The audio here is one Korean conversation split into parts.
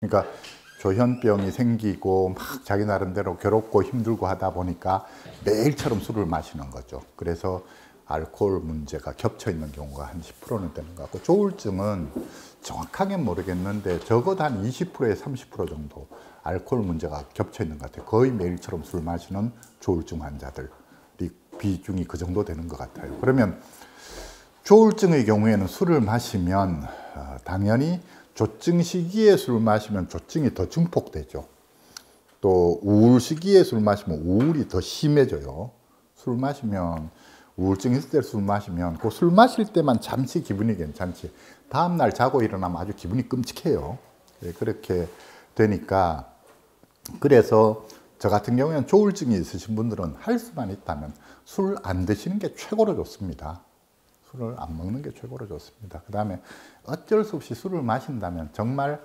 그러니까 조현병이 생기고 막 자기 나름대로 괴롭고 힘들고 하다 보니까 매일처럼 술을 마시는 거죠. 그래서 알코올 문제가 겹쳐 있는 경우가 한 10%는 되는 것 같고 조울증은 정확하게 모르겠는데 적어도 한 20%에서 30% 정도 알코올 문제가 겹쳐 있는 것 같아요. 거의 매일처럼 술 마시는 조울증 환자들이 비중이 그 정도 되는 것 같아요. 그러면 조울증의 경우에는 술을 마시면 어, 당연히 조증 시기에 술 마시면 조증이 더 증폭되죠. 또 우울 시기에 술 마시면 우울이 더 심해져요. 술 마시면 우울증 있을 때 술 마시면 그 술 마실 때만 잠시 기분이 괜찮지 다음 날 자고 일어나면 아주 기분이 끔찍해요. 예, 그렇게 되니까 그래서 저 같은 경우에는 조울증이 있으신 분들은 할 수만 있다면 술 안 드시는 게 최고로 좋습니다. 술을 안 먹는 게 최고로 좋습니다. 그 다음에 어쩔 수 없이 술을 마신다면 정말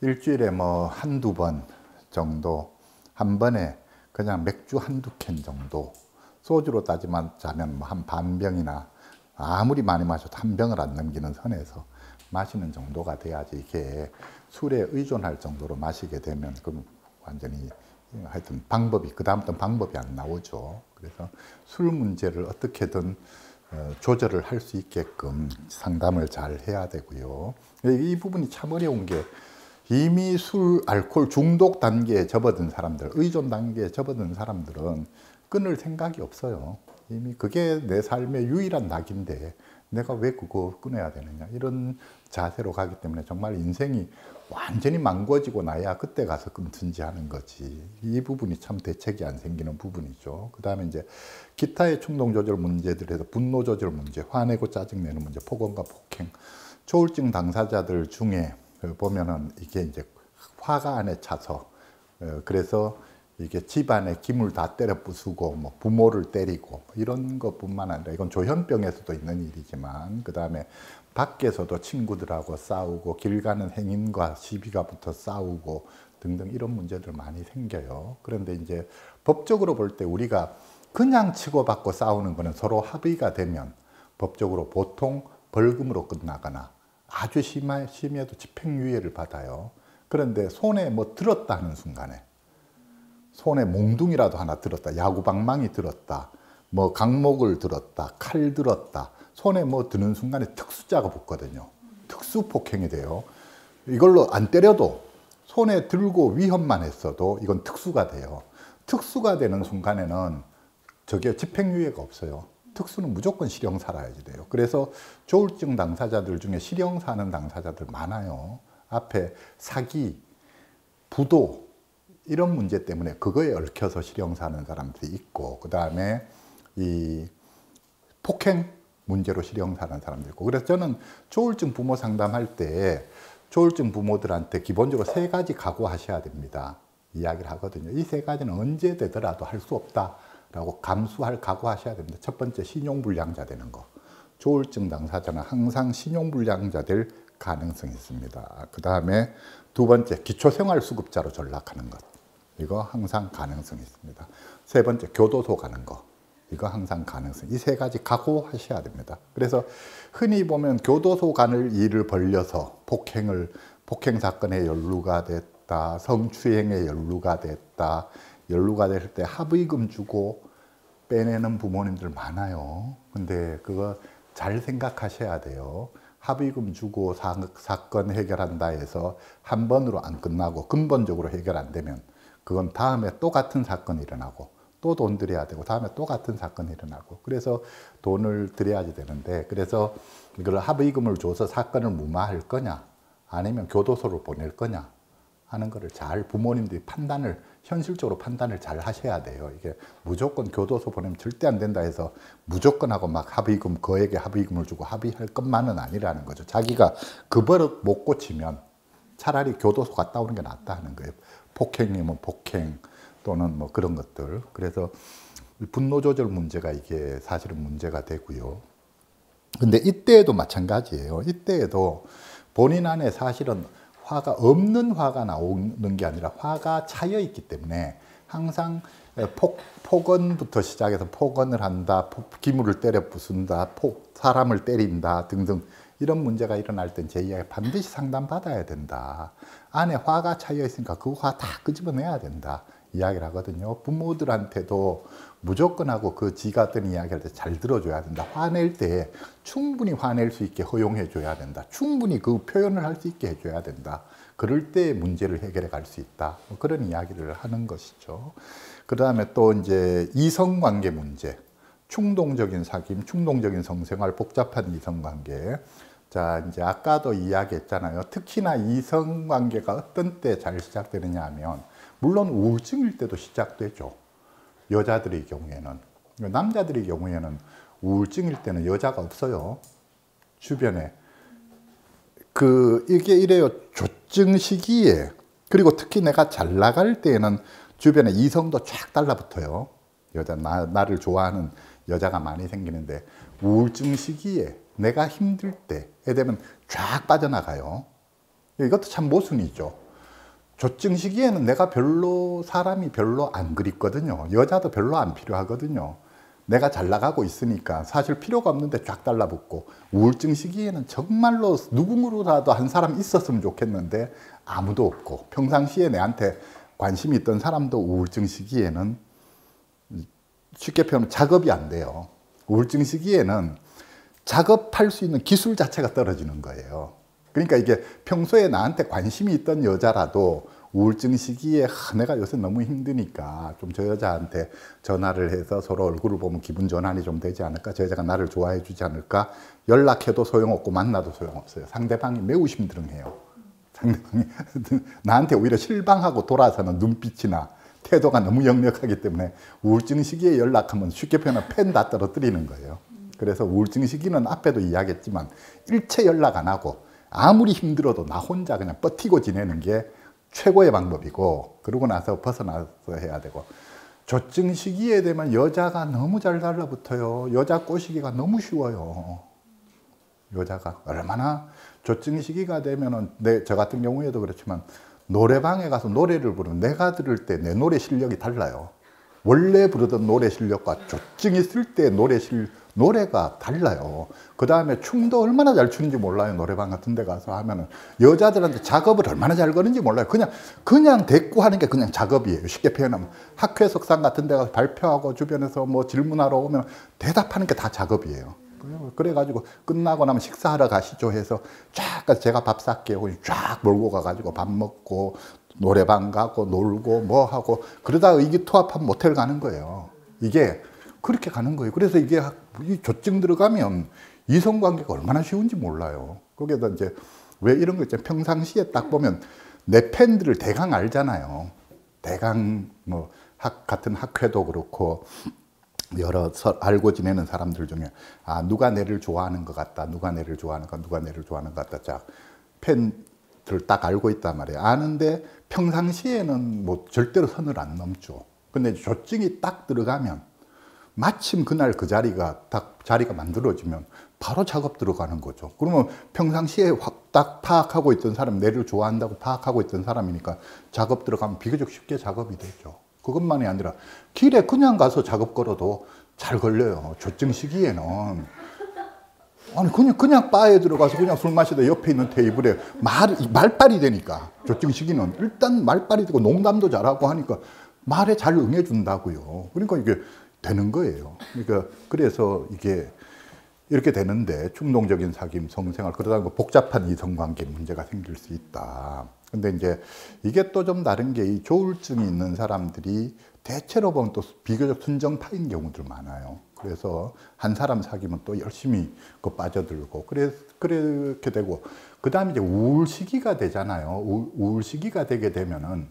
일주일에 뭐 한두 번 정도 한 번에 그냥 맥주 한두 캔 정도 소주로 따지면 자면 뭐 한 반병이나 아무리 많이 마셔도 한 병을 안 넘기는 선에서 마시는 정도가 돼야지 이게 술에 의존할 정도로 마시게 되면 그럼 완전히 하여튼 방법이 그 다음부터 방법이 안 나오죠. 그래서 술 문제를 어떻게든 어, 조절을 할 수 있게끔 상담을 잘 해야 되고요. 이 부분이 참 어려운 게 이미 술, 알코올 중독 단계에 접어든 사람들, 의존 단계에 접어든 사람들은 끊을 생각이 없어요. 이미 그게 내 삶의 유일한 낙인데 내가 왜 그거 끊어야 되느냐 이런 자세로 가기 때문에 정말 인생이 완전히 망가지고 나야 그때 가서 끊든지 하는 거지. 이 부분이 참 대책이 안 생기는 부분이죠. 그 다음에 이제 기타의 충동 조절 문제들에서 분노 조절 문제 화내고 짜증내는 문제 폭언과 폭행. 조울증 당사자들 중에 보면은 이게 이제 화가 안에 차서 어, 그래서 이게 집안에 기물 다 때려 부수고 뭐 부모를 때리고 이런 것뿐만 아니라 이건 조현병에서도 있는 일이지만 그 다음에 밖에서도 친구들하고 싸우고 길 가는 행인과 시비가 붙어 싸우고 등등 이런 문제들 많이 생겨요. 그런데 이제 법적으로 볼 때 우리가 그냥 치고받고 싸우는 거는 서로 합의가 되면 법적으로 보통 벌금으로 끝나거나 아주 심하, 심해도 집행유예를 받아요. 그런데 손에 뭐 들었다 하는 순간에 손에 몽둥이라도 하나 들었다. 야구방망이 들었다. 뭐 강목을 들었다. 칼 들었다. 손에 뭐 드는 순간에 특수자가 붙거든요. 특수 폭행이 돼요. 이걸로 안 때려도 손에 들고 위협만 했어도 이건 특수가 돼요. 특수가 되는 순간에는 저게 집행유예가 없어요. 특수는 무조건 실형 살아야지 돼요. 그래서 조울증 당사자들 중에 실형 사는 당사자들 많아요. 앞에 사기, 부도, 이런 문제 때문에 그거에 얽혀서 실형 사는 사람들이 있고 그 다음에 이 폭행 문제로 실형 사는 사람도 있고 그래서 저는 조울증 부모 상담할 때 조울증 부모들한테 기본적으로 세 가지 각오하셔야 됩니다. 이야기를 하거든요. 이 세 가지는 언제 되더라도 할 수 없다라고 감수할 각오하셔야 됩니다. 첫 번째 신용불량자 되는 거. 조울증 당사자는 항상 신용불량자 될 가능성이 있습니다. 그 다음에 두 번째 기초생활수급자로 전락하는 것. 이거 항상 가능성이 있습니다. 세 번째, 교도소 가는 거. 이거 항상 가능성. 이 세 가지 각오하셔야 됩니다. 그래서 흔히 보면 교도소 가는 일을 벌려서 폭행을, 폭행 사건에 연루가 됐다, 성추행에 연루가 됐다, 연루가 될 때 합의금 주고 빼내는 부모님들 많아요. 근데 그거 잘 생각하셔야 돼요. 합의금 주고 사, 사건 해결한다 해서 한 번으로 안 끝나고 근본적으로 해결 안 되면 그건 다음에 또 같은 사건이 일어나고 또 돈 들여야 되고 다음에 또 같은 사건이 일어나고 그래서 돈을 들여야지 되는데 그래서 이걸 합의금을 줘서 사건을 무마할 거냐 아니면 교도소를 보낼 거냐 하는 거를 잘 부모님들이 판단을 현실적으로 판단을 잘 하셔야 돼요. 이게 무조건 교도소 보내면 절대 안 된다 해서 무조건 하고 막 합의금 거액의 합의금을 주고 합의할 것만은 아니라는 거죠. 자기가 그 버릇 못 고치면 차라리 교도소 갔다 오는 게 낫다 하는 거예요. 폭행이면 폭행 또는 뭐 그런 것들. 그래서 분노 조절 문제가 이게 사실은 문제가 되고요. 근데 이때에도 마찬가지예요. 이때에도 본인 안에 사실은 화가 없는 화가 나오는 게 아니라 화가 차여 있기 때문에 항상 폭, 폭언부터 시작해서 폭언을 한다, 기물을 때려 부순다, 폭, 사람을 때린다 등등 이런 문제가 일어날 땐제 이야기 반드시 상담받아야 된다. 안에 화가 차여 있으니까 그 화 다 끄집어내야 된다. 이야기를 하거든요. 부모들한테도 무조건 하고 그 지가 어떤 이야기할 때 잘 들어줘야 된다. 화낼 때 충분히 화낼 수 있게 허용해 줘야 된다. 충분히 그 표현을 할 수 있게 해줘야 된다. 그럴 때 문제를 해결해 갈 수 있다. 뭐 그런 이야기를 하는 것이죠. 그 다음에 또 이제 이성관계 문제. 충동적인 사귐, 충동적인 성생활, 복잡한 이성관계. 자, 이제 아까도 이야기했잖아요. 특히나 이성 관계가 어떤 때 잘 시작되느냐 하면, 물론 우울증일 때도 시작되죠. 여자들의 경우에는. 남자들의 경우에는 우울증일 때는 여자가 없어요. 주변에. 그, 이게 이래요. 조증 시기에, 그리고 특히 내가 잘 나갈 때에는 주변에 이성도 쫙 달라붙어요. 여자, 나, 나를 좋아하는 여자가 많이 생기는데, 우울증 시기에 내가 힘들 때에 되면 쫙 빠져나가요. 이것도 참 모순이죠. 조증 시기에는 내가 별로 사람이 별로 안 그립거든요. 여자도 별로 안 필요하거든요. 내가 잘 나가고 있으니까 사실 필요가 없는데 쫙 달라붙고 우울증 시기에는 정말로 누구로라도 한 사람 있었으면 좋겠는데 아무도 없고 평상시에 내한테 관심이 있던 사람도 우울증 시기에는 쉽게 표현하면 작업이 안 돼요. 우울증 시기에는 작업할 수 있는 기술 자체가 떨어지는 거예요. 그러니까 이게 평소에 나한테 관심이 있던 여자라도 우울증 시기에 아, 내가 요새 너무 힘드니까 좀 저 여자한테 전화를 해서 서로 얼굴을 보면 기분 전환이 좀 되지 않을까? 저 여자가 나를 좋아해 주지 않을까? 연락해도 소용없고 만나도 소용없어요. 상대방이 매우 힘들어해요. 상대방이 나한테 오히려 실망하고 돌아서는 눈빛이나 태도가 너무 역력하기 때문에 우울증 시기에 연락하면 쉽게 표현하면 펜 다 떨어뜨리는 거예요. 그래서 우울증 시기는 앞에도 이야기했지만 일체 연락 안 하고 아무리 힘들어도 나 혼자 그냥 버티고 지내는 게 최고의 방법이고 그러고 나서 벗어나서 해야 되고 조증 시기에 되면 여자가 너무 잘 달라붙어요. 여자 꼬시기가 너무 쉬워요. 여자가 얼마나 조증 시기가 되면은 내 저 같은 경우에도 그렇지만 노래방에 가서 노래를 부르면 내가 들을 때 내 노래 실력이 달라요. 원래 부르던 노래 실력과 조증 있을 때 노래 실 노래가 달라요. 그 다음에 춤도 얼마나 잘 추는지 몰라요. 노래방 같은 데 가서 하면은. 여자들한테 작업을 얼마나 잘 거는지 몰라요. 그냥, 그냥 대꾸 하는 게 그냥 작업이에요. 쉽게 표현하면. 학회 석상 같은 데 가서 발표하고 주변에서 뭐 질문하러 오면 대답하는 게 다 작업이에요. 그래가지고 끝나고 나면 식사하러 가시죠 해서 쫙 제가 밥 쌀게요. 쫙 몰고 가가지고 밥 먹고 노래방 가고 놀고 뭐 하고 그러다 의기투합하면 모텔 가는 거예요. 이게 그렇게 가는 거예요. 그래서 이게 조증 들어가면 이성 관계가 얼마나 쉬운지 몰라요. 거기에다 이제 왜 이런 거 있잖아요. 평상시에 딱 보면 내 팬들을 대강 알잖아요. 대강 뭐 학, 같은 학회도 그렇고 여러 서, 알고 지내는 사람들 중에 아 누가 내를 좋아하는 것 같다. 누가 내를 좋아하는 것, 누가 내를 좋아하는 것 같다. 자 팬들 딱 알고 있단 말이에요. 아는데 평상시에는 뭐 절대로 선을 안 넘죠. 근데 조증이 딱 들어가면 마침 그날 그 자리가 딱 자리가 만들어지면 바로 작업 들어가는 거죠. 그러면 평상시에 확 딱 파악하고 있던 사람, 내를 좋아한다고 파악하고 있던 사람이니까 작업 들어가면 비교적 쉽게 작업이 되죠. 그것만이 아니라 길에 그냥 가서 작업 걸어도 잘 걸려요. 조증 시기에는. 아니, 그냥, 그냥 바에 들어가서 그냥 술 마시다 옆에 있는 테이블에 말, 말빨이 되니까. 조증 시기는. 일단 말빨이 되고 농담도 잘하고 하니까 말에 잘 응해준다고요. 그러니까 이게 되는 거예요. 그러니까 그래서 이게 이렇게 되는데 충동적인 사귐, 성생활 그러다 보면 복잡한 이성관계 문제가 생길 수 있다. 근데 이제 이게 또 좀 다른 게 이 조울증이 있는 사람들이 대체로 보면 또 비교적 순정파인 경우들 많아요. 그래서 한 사람 사귀면 또 열심히 그 빠져들고 그래 그렇게 되고 그 다음에 이제 우울 시기가 되잖아요. 우울 시기가 되게 되면은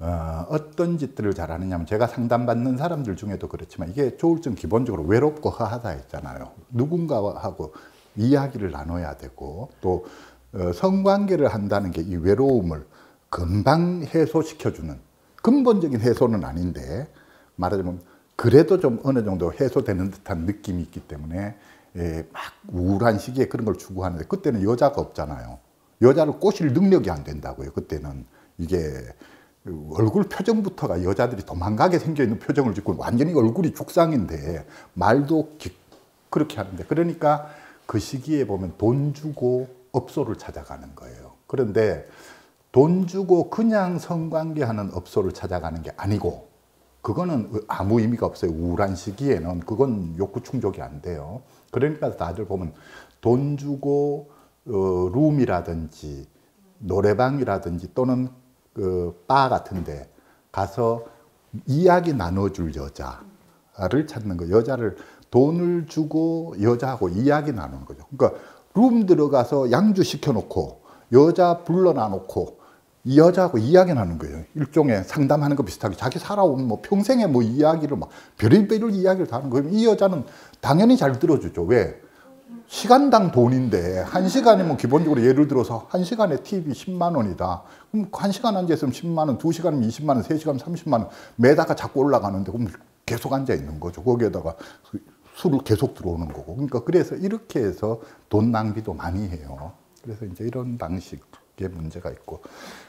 어, 어떤 짓들을 잘하느냐 면 제가 상담받는 사람들 중에도 그렇지만 이게 조울증 기본적으로 외롭고 허하다 했잖아요. 누군가하고 이야기를 나눠야 되고 또 어, 성관계를 한다는 게 이 외로움을 금방 해소시켜주는 근본적인 해소는 아닌데 말하자면 그래도 좀 어느 정도 해소되는 듯한 느낌이 있기 때문에 예, 막 우울한 시기에 그런 걸 추구하는데 그때는 여자가 없잖아요. 여자를 꼬실 능력이 안 된다고요. 그때는 이게 얼굴 표정부터가 여자들이 도망가게 생겨 있는 표정을 짓고 완전히 얼굴이 죽상인데 말도 기, 그렇게 하는데 그러니까 그 시기에 보면 돈 주고 업소를 찾아가는 거예요. 그런데 돈 주고 그냥 성관계하는 업소를 찾아가는 게 아니고 그거는 아무 의미가 없어요. 우울한 시기에는 그건 욕구 충족이 안 돼요. 그러니까 다들 보면 돈 주고 어, 룸이라든지 노래방이라든지 또는 그 바 같은데 가서 이야기 나눠줄 여자를 찾는 거. 여자를 돈을 주고 여자하고 이야기 나누는 거죠. 그러니까 룸 들어가서 양주 시켜놓고 여자 불러놔 놓고 이 여자하고 이야기 나는 거예요. 일종의 상담하는 거 비슷하게 자기 살아온 뭐 평생의 뭐 이야기를 막 별의별 이야기를 다 하는 거예요. 이 여자는 당연히 잘 들어주죠. 왜? 시간당 돈인데 한 시간이면 기본적으로 예를 들어서 한 시간에 팁이 10만 원이다. 그럼 한 시간 앉아 있으면 10만 원, 두 시간이면 20만 원, 세 시간 30만 원 매다가 자꾸 올라가는데 그럼 계속 앉아 있는 거죠. 거기에다가 술을 계속 들어오는 거고. 그러니까 그래서 이렇게 해서 돈 낭비도 많이 해요. 그래서 이제 이런 방식 의 문제가 있고.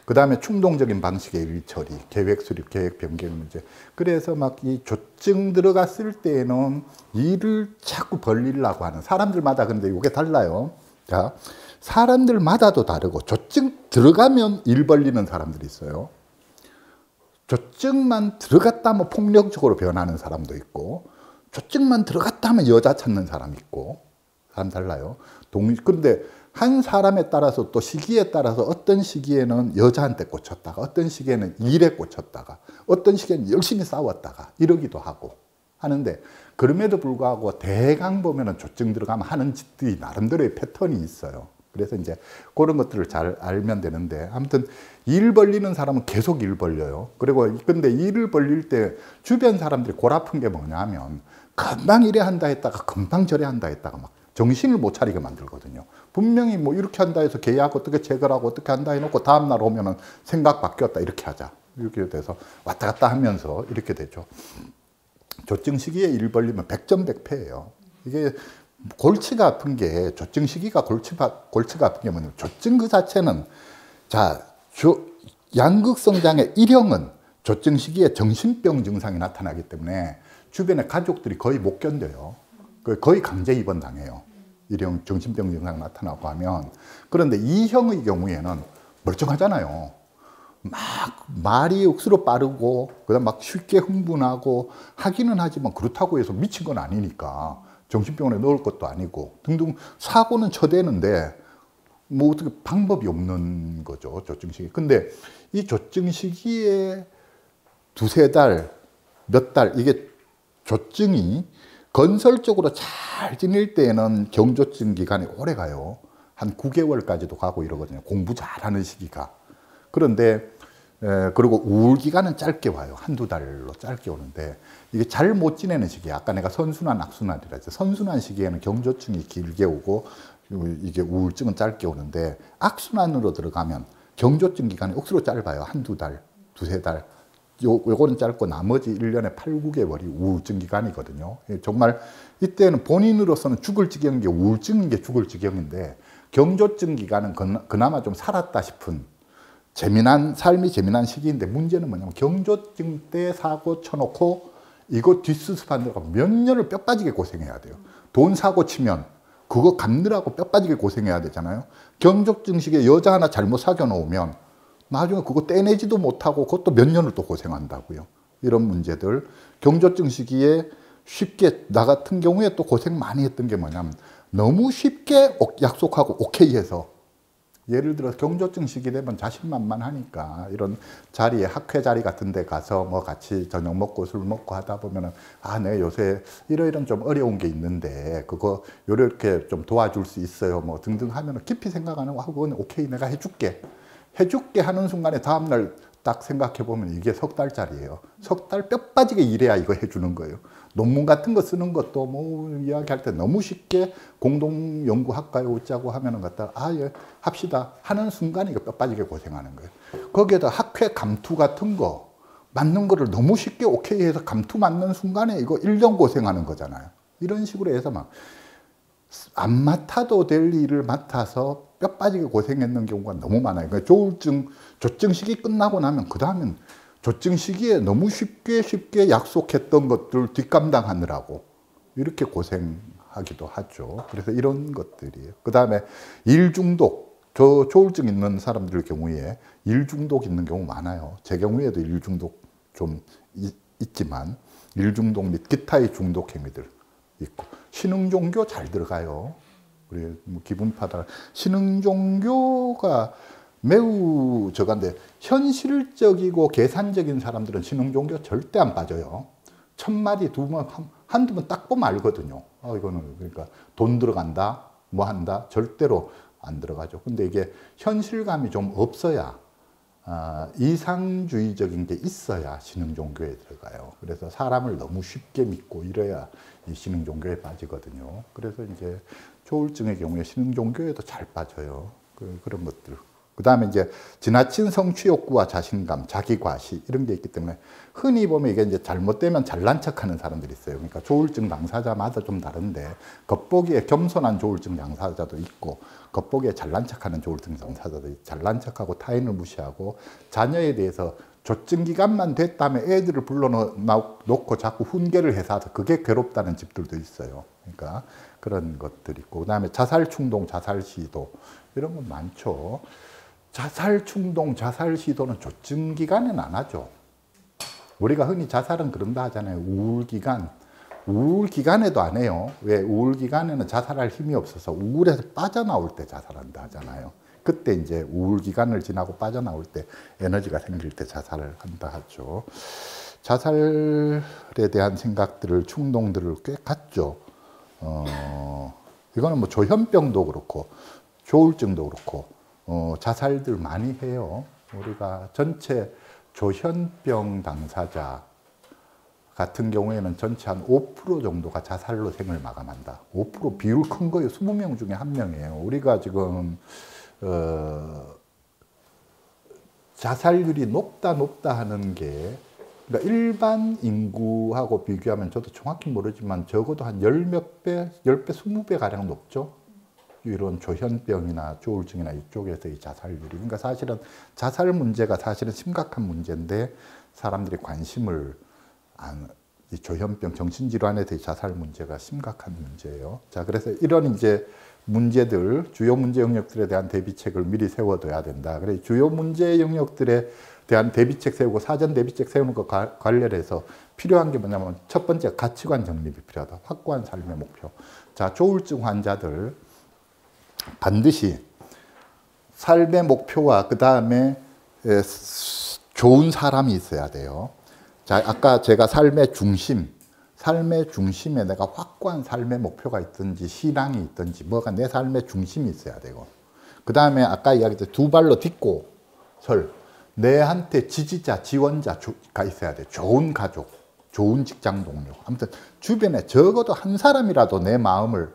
그 다음에 충동적인 방식의 일 처리, 계획 수립, 계획 변경 문제. 그래서 막 이 조증 들어갔을 때에는 일을 자꾸 벌리려고 하는 사람들마다 근데 이게 달라요. 자, 사람들마다도 다르고 조증 들어가면 일 벌리는 사람들이 있어요. 조증만 들어갔다 하면 폭력적으로 변하는 사람도 있고 조증만 들어갔다 하면 여자 찾는 사람 있고 사람 달라요. 동 그런데 한 사람에 따라서 또 시기에 따라서 어떤 시기에는 여자한테 꽂혔다가 어떤 시기에는 일에 꽂혔다가 어떤 시기에는 열심히 싸웠다가 이러기도 하고 하는데 그럼에도 불구하고 대강 보면은 조증 들어가면 하는 짓들이 나름대로의 패턴이 있어요. 그래서 이제 그런 것들을 잘 알면 되는데 아무튼 일 벌리는 사람은 계속 일 벌려요. 그리고 근데 일을 벌릴 때 주변 사람들이 골아픈 게 뭐냐면 금방 이래 한다 했다가 금방 저래 한다 했다가 막 정신을 못 차리게 만들거든요. 분명히 뭐 이렇게 한다 해서 계약 어떻게 체결하고 어떻게 한다 해놓고 다음날 오면은 생각 바뀌었다 이렇게 하자. 이렇게 돼서 왔다 갔다 하면서 이렇게 되죠. 조증 시기에 일 벌리면 백전백패예요. 이게 골치가 아픈 게 조증 시기가 골치 골치가 아픈 게 뭐냐면 조증 그 자체는 자 조, 양극성 장애 1형은 조증 시기에 정신병 증상이 나타나기 때문에 주변의 가족들이 거의 못 견뎌요. 그 거의 강제 입원 당해요. 일형 정신병 증상 나타나고 하면 그런데 이 형의 경우에는 멀쩡하잖아요. 막 말이 억수로 빠르고 그다음 막 쉽게 흥분하고 하기는 하지만 그렇다고 해서 미친 건 아니니까 정신병원에 넣을 것도 아니고 등등 사고는 쳐대는데 뭐 어떻게 방법이 없는 거죠 조증 시기. 근데 이 조증 시기에 두세 달, 몇 달 이게 조증이 건설적으로 잘 지낼 때에는 경조증 기간이 오래 가요. 한 9개월까지도 가고 이러거든요. 공부 잘하는 시기가. 그런데 에, 그리고 우울 기간은 짧게 와요. 한두 달로 짧게 오는데 이게 잘 못 지내는 시기. 아까 내가 선순환, 악순환이라 했죠. 선순환 시기에는 경조증이 길게 오고 이게 우울증은 짧게 오는데 악순환으로 들어가면 경조증 기간이 억수로 짧아요. 한두 달, 두세 달. 요, 요거는 짧고 나머지 1년에 8, 9개월이 우울증 기간이거든요. 예, 정말 이때는 본인으로서는 죽을 지경인 게 우울증인 게 죽을 지경인데 경조증 기간은 그나마 좀 살았다 싶은 재미난 삶이 재미난 시기인데 문제는 뭐냐면 경조증 때 사고 쳐놓고 이거 뒷수습하느라고 몇 년을 뼈 빠지게 고생해야 돼요. 돈 사고 치면 그거 갚느라고 뼈 빠지게 고생해야 되잖아요. 경조증 시기에 여자 하나 잘못 사겨 놓으면 나중에 그거 떼내지도 못하고 그것도 몇 년을 또 고생한다고요. 이런 문제들. 경조증 시기에 쉽게, 나 같은 경우에 또 고생 많이 했던 게 뭐냐면 너무 쉽게 약속하고 오케이 해서 예를 들어 경조증 시기 되면 자신만만하니까 이런 자리에 학회 자리 같은 데 가서 뭐 같이 저녁 먹고 술 먹고 하다 보면은 아, 내 요새 이러이런 좀 어려운 게 있는데 그거 요렇게 좀 도와줄 수 있어요. 뭐 등등 하면은 깊이 생각 안 하고 오케이 내가 해줄게. 해줄게 하는 순간에 다음날 딱 생각해 보면 이게 석 달짜리예요. 석 달 뼈 빠지게 일해야 이거 해주는 거예요. 논문 같은 거 쓰는 것도 뭐 이야기할 때 너무 쉽게 공동 연구할까요? 어쩌고 하면은 갖다 아, 예, 합시다. 하는 순간에 이거 뼈 빠지게 고생하는 거예요. 거기에다 학회 감투 같은 거 맞는 거를 너무 쉽게 오케이 해서 감투 맞는 순간에 이거 1년 고생하는 거잖아요. 이런 식으로 해서 막 안 맡아도 될 일을 맡아서 뼈 빠지게 고생했는 경우가 너무 많아요. 그러니까 조울증, 조증 시기 끝나고 나면 그 다음엔 조증 시기에 너무 쉽게 쉽게 약속했던 것들 뒷감당하느라고 이렇게 고생하는 하기도 하죠. 그래서 이런 것들이에요. 그 다음에 일 중독, 저 조울증 있는 사람들 경우에 일 중독 있는 경우 많아요. 제 경우에도 일 중독 좀 있, 있지만 일 중독 및 기타의 중독 행위들 있고 신흥 종교 잘 들어가요. 우리 뭐 기분파다 신흥 종교가 매우 저간데 현실적이고 계산적인 사람들은 신흥 종교 절대 안 빠져요. 첫 마디 두 번, 한 두 번 딱 보면 알거든요. 아, 이거는 그러니까 돈 들어간다, 뭐 한다, 절대로 안 들어가죠. 근데 이게 현실감이 좀 없어야 아, 이상주의적인 게 있어야 신흥 종교에 들어가요. 그래서 사람을 너무 쉽게 믿고 이래야 이 신흥 종교에 빠지거든요. 그래서 이제 조울증의 경우에 신흥 종교에도 잘 빠져요. 그, 그런 것들. 그 다음에 이제 지나친 성취 욕구와 자신감, 자기 과시 이런 게 있기 때문에 흔히 보면 이게 이제 잘못되면 잘난 척하는 사람들이 있어요. 그러니까 조울증 당사자마다 좀 다른데 겉보기에 겸손한 조울증 당사자도 있고 겉보기에 잘난 척하는 조울증 당사자도 잘난 척하고 타인을 무시하고 자녀에 대해서 조증 기간만 됐다면 애들을 불러놓고 자꾸 훈계를 해서 그게 괴롭다는 집들도 있어요. 그러니까 그런 것들이 있고 그다음에 자살 충동, 자살 시도 이런 건 많죠. 자살 충동, 자살 시도는 조증 기간에는 안 하죠. 우리가 흔히 자살은 그런다 하잖아요. 우울 기간. 우울 기간에도 안 해요. 왜? 우울 기간에는 자살할 힘이 없어서 우울에서 빠져나올 때 자살한다 하잖아요. 그때 이제 우울 기간을 지나고 빠져나올 때 에너지가 생길 때 자살을 한다 하죠. 자살에 대한 생각들을, 충동들을 꽤 갖죠. 어, 이거는 뭐 조현병도 그렇고, 조울증도 그렇고, 어, 자살들 많이 해요. 우리가 전체 조현병 당사자 같은 경우에는 전체 한 5% 정도가 자살로 생을 마감한다. 5% 비율 큰 거예요. 20명 중에 한 명이에요. 우리가 지금 어, 자살률이 높다 높다 하는 게 그러니까 일반 인구하고 비교하면 저도 정확히 모르지만 적어도 한 열 몇 배, 열 배, 스무 배 가량 높죠. 이런 조현병이나 조울증이나 이쪽에서의 자살률이. 그러니까 사실은 자살 문제가 사실은 심각한 문제인데 사람들이 관심을 안, 이 조현병, 정신질환에 대해 자살 문제가 심각한 문제예요. 자, 그래서 이런 이제 문제들, 주요 문제 영역들에 대한 대비책을 미리 세워둬야 된다. 그래 주요 문제 영역들에 대한 대비책 세우고 사전 대비책 세우는 것 관련해서 필요한 게 뭐냐면 첫 번째 가치관 정립이 필요하다. 확고한 삶의 목표. 자, 조울증 환자들 반드시 삶의 목표와 그 다음에 좋은 사람이 있어야 돼요. 자, 아까 제가 삶의 중심, 삶의 중심에 내가 확고한 삶의 목표가 있든지 신앙이 있든지 뭐가 내 삶의 중심이 있어야 되고 그 다음에 아까 이야기했듯 두 발로 딛고 설 내한테 지지자, 지원자가 있어야 돼. 좋은 가족, 좋은 직장 동료. 아무튼 주변에 적어도 한 사람이라도 내 마음을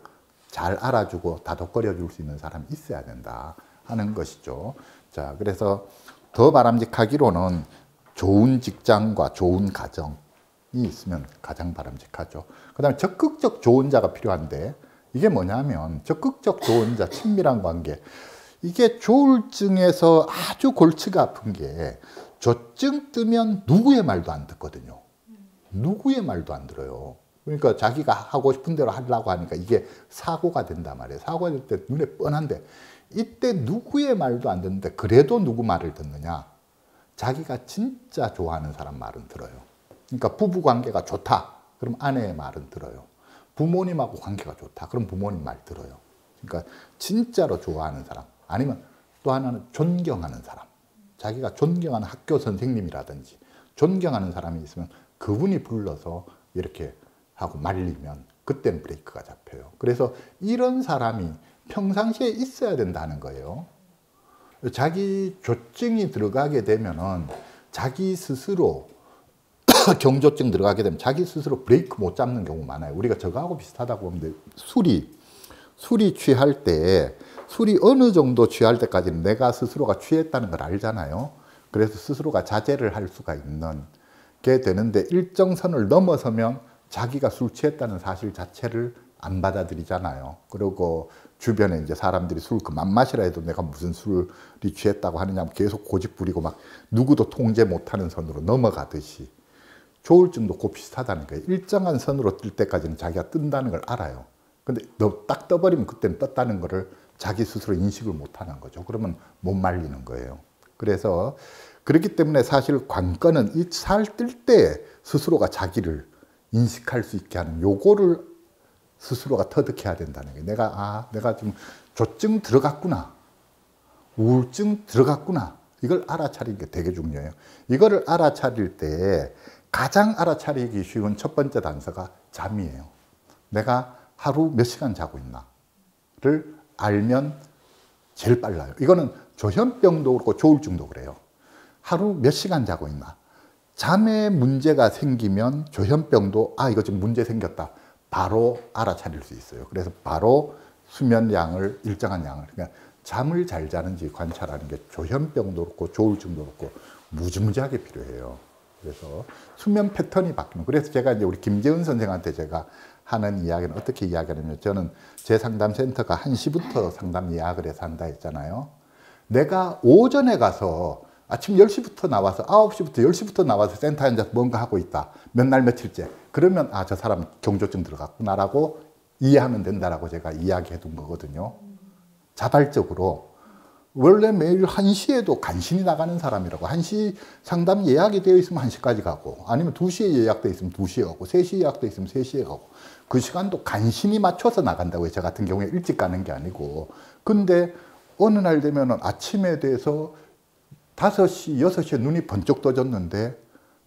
잘 알아주고 다독거려 줄 수 있는 사람이 있어야 된다 하는 것이죠. 자, 그래서 더 바람직하기로는 좋은 직장과 좋은 가정이 있으면 가장 바람직하죠. 그 다음에 적극적 조언자가 필요한데 이게 뭐냐면 적극적 조언자, 친밀한 관계. 이게 조울증에서 아주 골치가 아픈 게 조증 뜨면 누구의 말도 안 듣거든요. 누구의 말도 안 들어요. 그러니까 자기가 하고 싶은 대로 하려고 하니까 이게 사고가 된단 말이에요. 사고가 될 때 눈에 뻔한데 이때 누구의 말도 안 듣는데 그래도 누구 말을 듣느냐? 자기가 진짜 좋아하는 사람 말은 들어요. 그러니까 부부 관계가 좋다. 그럼 아내의 말은 들어요. 부모님하고 관계가 좋다. 그럼 부모님 말 들어요. 그러니까 진짜로 좋아하는 사람. 아니면 또 하나는 존경하는 사람. 자기가 존경하는 학교 선생님이라든지 존경하는 사람이 있으면 그분이 불러서 이렇게 하고 말리면 그때는 브레이크가 잡혀요. 그래서 이런 사람이 평상시에 있어야 된다는 거예요. 자기 조증이 들어가게 되면은 자기 스스로 경조증 들어가게 되면 자기 스스로 브레이크 못 잡는 경우 많아요. 우리가 저거하고 비슷하다고 보면 돼. 술이 술이 취할 때 술이 어느 정도 취할 때까지는 내가 스스로가 취했다는 걸 알잖아요. 그래서 스스로가 자제를 할 수가 있는 게 되는데 일정 선을 넘어서면 자기가 술 취했다는 사실 자체를 안 받아들이잖아요. 그리고 주변에 이제 사람들이 술 그만 마시라 해도 내가 무슨 술이 취했다고 하느냐 계속 고집 부리고 막 누구도 통제 못하는 선으로 넘어가듯이 조울증도 그 비슷하다는 거예요. 일정한 선으로 뜰 때까지는 자기가 뜬다는 걸 알아요. 근데 너 딱 떠버리면 그때는 떴다는 거를 자기 스스로 인식을 못 하는 거죠. 그러면 못 말리는 거예요. 그래서 그렇기 때문에 사실 관건은 이 살 뜰 때 스스로가 자기를 인식할 수 있게 하는 요거를 스스로가 터득해야 된다는 게 내가 아 내가 좀 조증 들어갔구나 우울증 들어갔구나 이걸 알아차리는 게 되게 중요해요. 이거를 알아차릴 때 가장 알아차리기 쉬운 첫 번째 단서가 잠이에요. 내가 하루 몇 시간 자고 있나를 알면 제일 빨라요. 이거는 조현병도 그렇고 조울증도 그래요. 하루 몇 시간 자고 있나. 잠에 문제가 생기면 조현병도 아 이거 지금 문제 생겼다. 바로 알아차릴 수 있어요. 그래서 바로 수면량을 일정한 양을 그러니까 잠을 잘 자는지 관찰하는 게 조현병도 그렇고 조울증도 그렇고 무지무지하게 필요해요. 그래서 수면 패턴이 바뀌는. 그래서 제가 이제 우리 김재은 선생한테 제가 하는 이야기는 어떻게 이야기하냐면 저는 제 상담센터가 1시부터 상담 예약을 해서 한다 했잖아요. 내가 오전에 가서 아침 10시부터 나와서 9시부터 10시부터 나와서 센터에 앉아서 뭔가 하고 있다. 몇 날 며칠째. 그러면 아, 저 사람 경조증 들어갔구나라고 이해하면 된다라고 제가 이야기해 둔 거거든요. 자발적으로. 원래 매일 1시에도 간신히 나가는 사람이라고 1시 상담 예약이 되어 있으면 1시까지 가고 아니면 2시에 예약되어 있으면 2시에 가고 3시에 예약되어 있으면 3시에 가고 그 시간도 간신히 맞춰서 나간다고요. 저 같은 경우에 일찍 가는 게 아니고 근데 어느 날 되면 아침에 대해서 5시, 6시에 눈이 번쩍 떠졌는데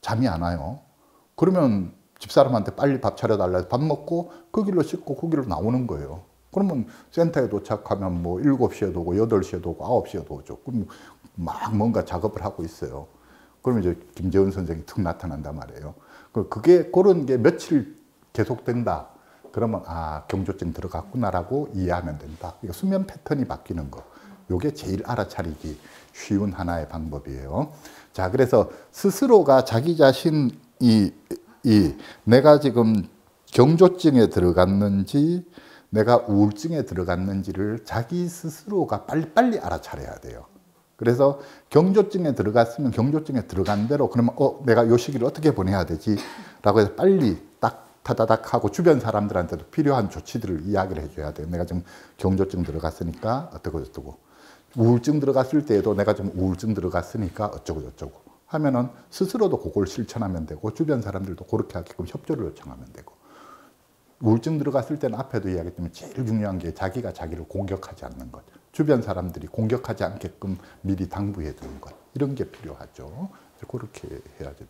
잠이 안 와요. 그러면 집사람한테 빨리 밥 차려달라 해서 밥 먹고 그 길로 씻고 그 길로 나오는 거예요. 그러면 센터에 도착하면 뭐 7시에도 오고 8시에도 오고 9시에도 오죠. 그럼 막 뭔가 작업을 하고 있어요. 그러면 이제 김재훈 선생이 툭 나타난단 말이에요. 그게 그런 게 며칠 계속된다. 그러면 아 경조증 들어갔구나라고 이해하면 된다. 이거 수면 패턴이 바뀌는 거. 요게 제일 알아차리기 쉬운 하나의 방법이에요. 자, 그래서 스스로가 자기 자신이 이 내가 지금 경조증에 들어갔는지 내가 우울증에 들어갔는지를 자기 스스로가 빨리빨리 알아차려야 돼요. 그래서 경조증에 들어갔으면 경조증에 들어간 대로 그러면 어 내가 요 시기를 어떻게 보내야 되지? 라고 해서 빨리 딱 타다닥 하고 주변 사람들한테도 필요한 조치들을 이야기를 해줘야 돼요. 내가 지금 경조증 들어갔으니까 어떻고 어쩌고. 우울증 들어갔을 때에도 내가 좀 우울증 들어갔으니까 어쩌고 저쩌고 하면은 스스로도 그걸 실천하면 되고 주변 사람들도 그렇게 하게끔 협조를 요청하면 되고. 우울증 들어갔을 때는 앞에도 이야기했지만 제일 중요한 게 자기가 자기를 공격하지 않는 것. 주변 사람들이 공격하지 않게끔 미리 당부해 두는 것. 이런 게 필요하죠. 그렇게 해야 돼요